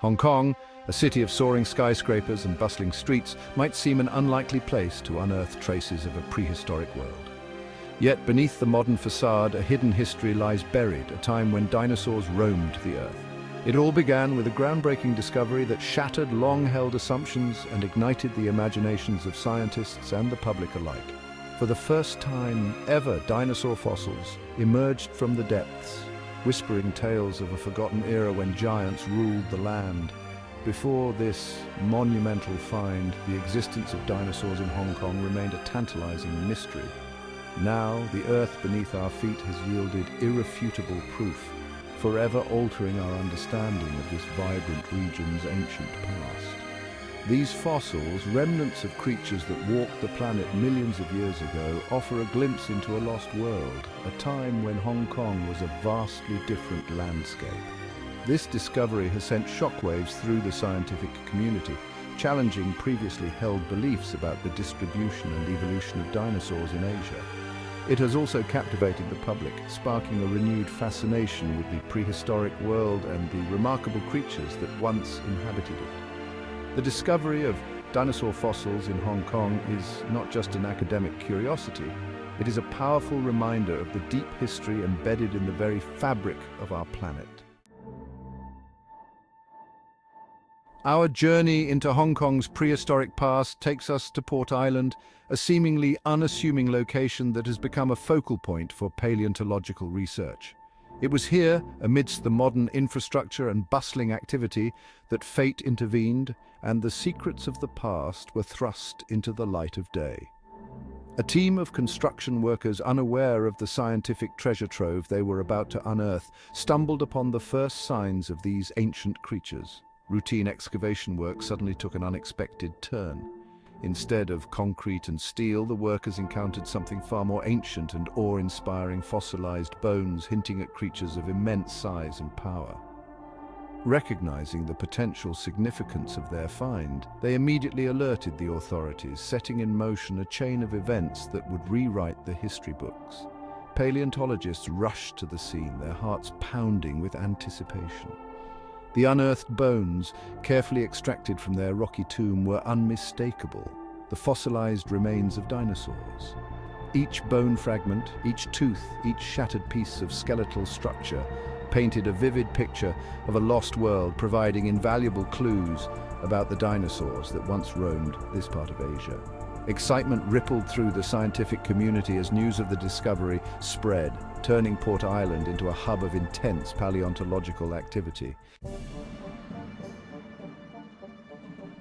Hong Kong, a city of soaring skyscrapers and bustling streets, might seem an unlikely place to unearth traces of a prehistoric world. Yet beneath the modern facade, a hidden history lies buried, a time when dinosaurs roamed the earth. It all began with a groundbreaking discovery that shattered long-held assumptions and ignited the imaginations of scientists and the public alike. For the first time ever, dinosaur fossils emerged from the depths, whispering tales of a forgotten era when giants ruled the land. Before this monumental find, the existence of dinosaurs in Hong Kong remained a tantalizing mystery. Now, the earth beneath our feet has yielded irrefutable proof forever altering our understanding of this vibrant region's ancient past. These fossils, remnants of creatures that walked the planet millions of years ago, offer a glimpse into a lost world, a time when Hong Kong was a vastly different landscape. This discovery has sent shockwaves through the scientific community, challenging previously held beliefs about the distribution and evolution of dinosaurs in Asia. It has also captivated the public, sparking a renewed fascination with the prehistoric world and the remarkable creatures that once inhabited it. The discovery of dinosaur fossils in Hong Kong is not just an academic curiosity, it is a powerful reminder of the deep history embedded in the very fabric of our planet. Our journey into Hong Kong's prehistoric past takes us to Port Island, a seemingly unassuming location that has become a focal point for paleontological research. It was here, amidst the modern infrastructure and bustling activity, that fate intervened and the secrets of the past were thrust into the light of day. A team of construction workers unaware of the scientific treasure trove they were about to unearth stumbled upon the first signs of these ancient creatures routine excavation work suddenly took an unexpected turn. Instead of concrete and steel, the workers encountered something far more ancient and awe-inspiring fossilized bones hinting at creatures of immense size and power. Recognizing the potential significance of their find, they immediately alerted the authorities, setting in motion a chain of events that would rewrite the history books. Paleontologists rushed to the scene, their hearts pounding with anticipation. The unearthed bones, carefully extracted from their rocky tomb, were unmistakable, the fossilized remains of dinosaurs. Each bone fragment, each tooth, each shattered piece of skeletal structure painted a vivid picture of a lost world, providing invaluable clues about the dinosaurs that once roamed this part of Asia. Excitement rippled through the scientific community as news of the discovery spread, turning Port Island into a hub of intense paleontological activity.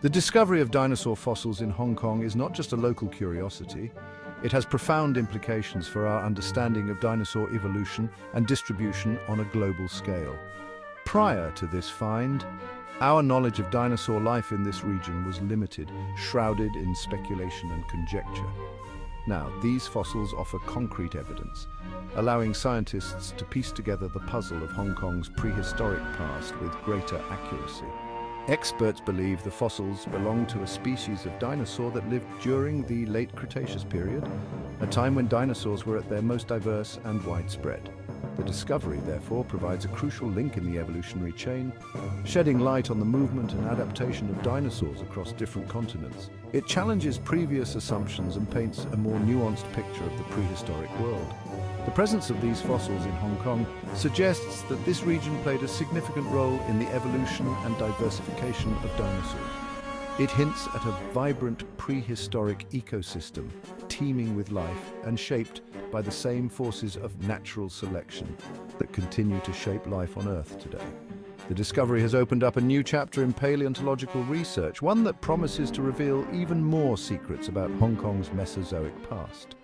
The discovery of dinosaur fossils in Hong Kong is not just a local curiosity, it has profound implications for our understanding of dinosaur evolution and distribution on a global scale. Prior to this find, our knowledge of dinosaur life in this region was limited, shrouded in speculation and conjecture. Now, these fossils offer concrete evidence, allowing scientists to piece together the puzzle of Hong Kong's prehistoric past with greater accuracy. Experts believe the fossils belong to a species of dinosaur that lived during the late Cretaceous period, a time when dinosaurs were at their most diverse and widespread. The discovery, therefore, provides a crucial link in the evolutionary chain, shedding light on the movement and adaptation of dinosaurs across different continents. It challenges previous assumptions and paints a more nuanced picture of the prehistoric world. The presence of these fossils in Hong Kong suggests that this region played a significant role in the evolution and diversification of dinosaurs. It hints at a vibrant prehistoric ecosystem, teeming with life and shaped by the same forces of natural selection that continue to shape life on Earth today. The discovery has opened up a new chapter in paleontological research, one that promises to reveal even more secrets about Hong Kong's Mesozoic past.